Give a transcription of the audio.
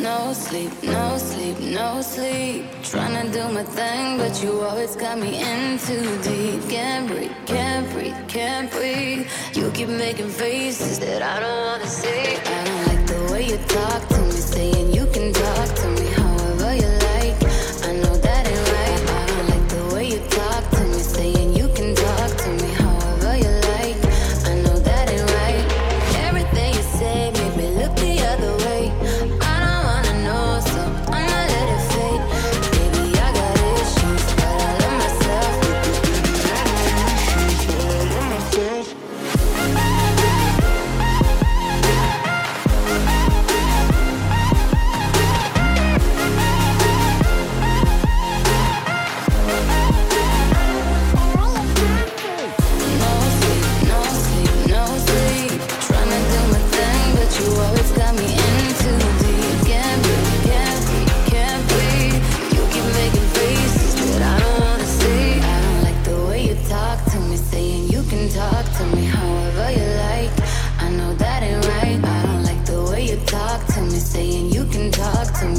No sleep, no sleep, no sleep. Trying to do my thing, but you always got me in too deep. Can't breathe, can't breathe, can't breathe. You keep making faces that I don't wanna see. I don't like the way you talk to me, saying you can talk to me.